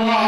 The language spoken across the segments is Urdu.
Oh.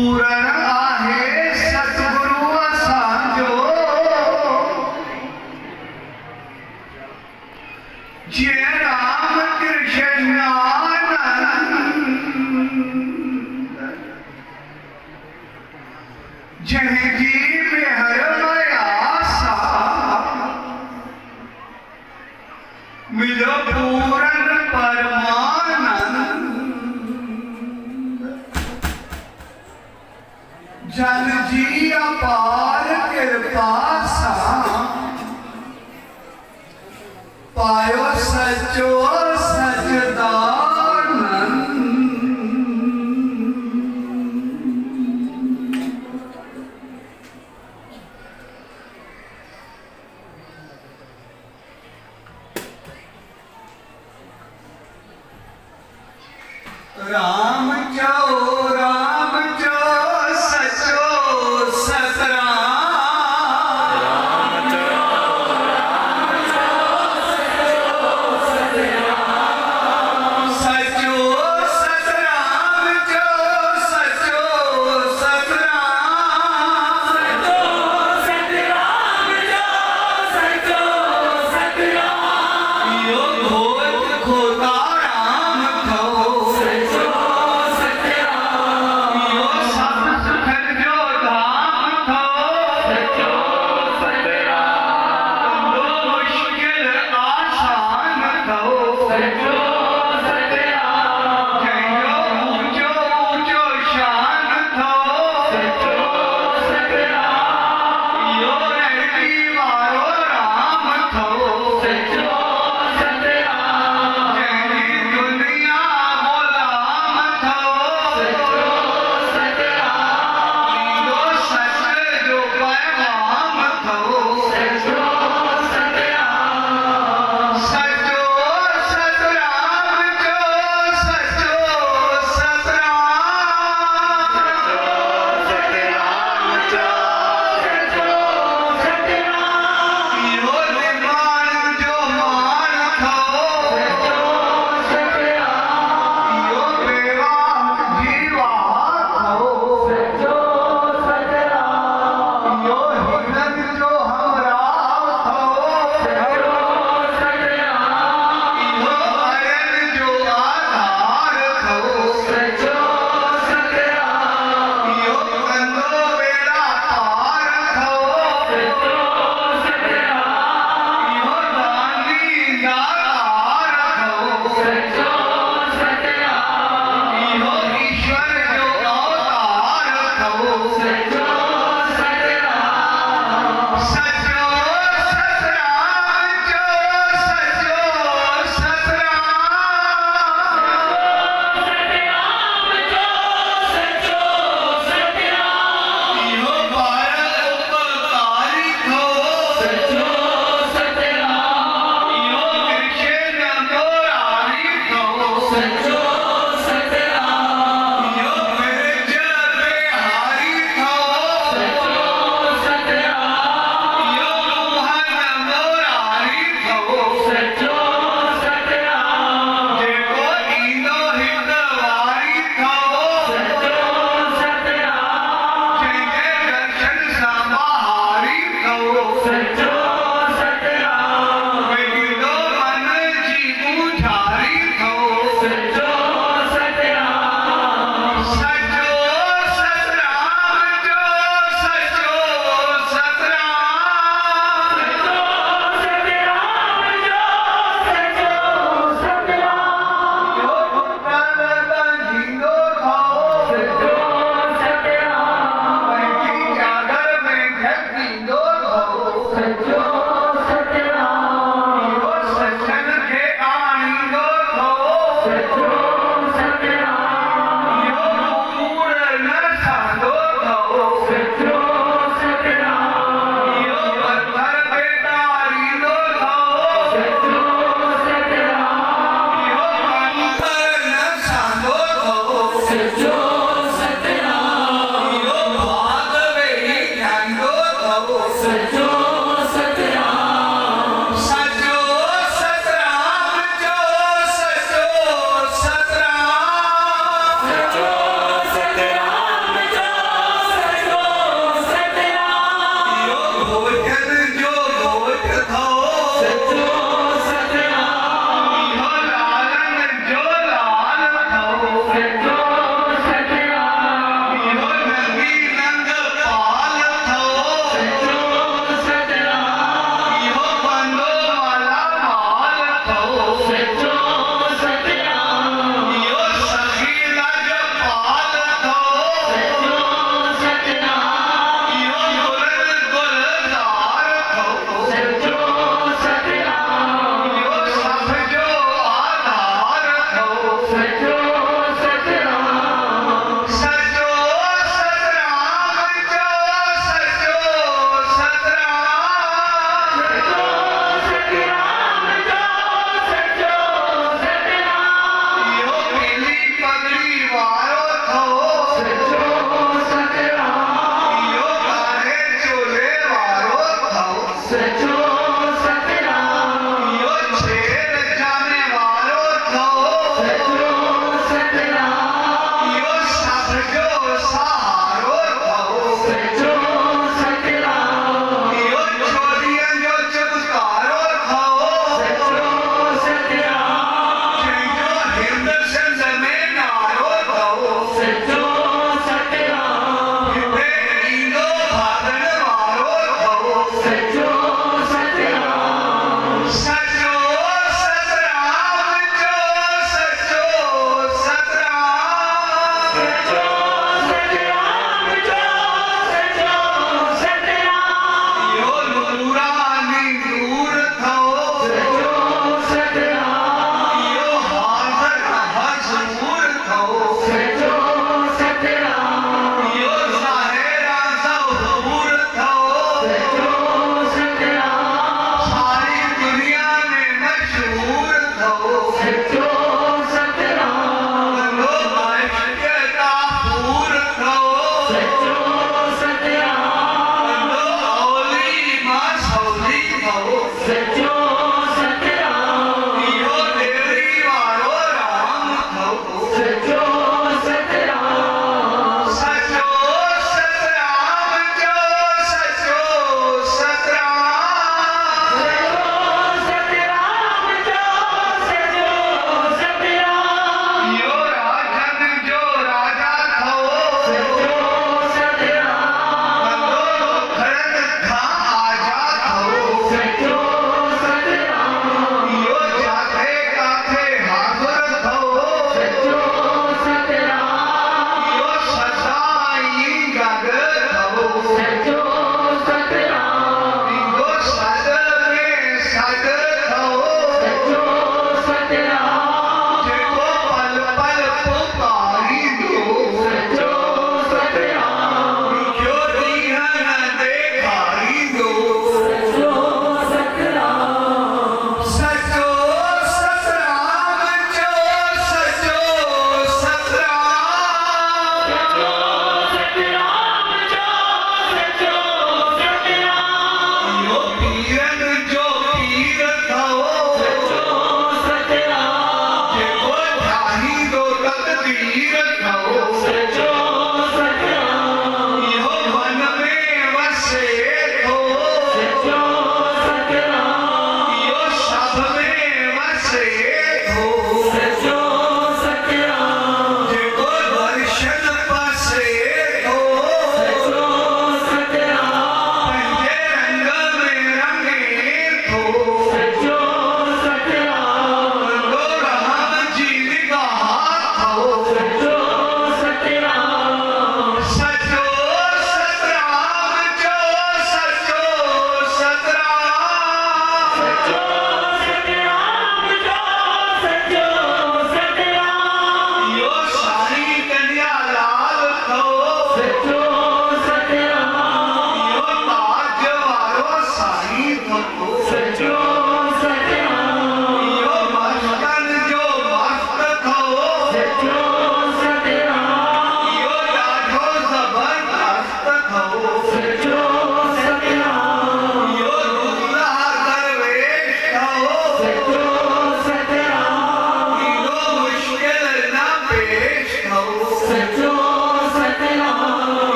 பூரணா میرا پار کرپا سا پایو سچو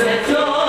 Set your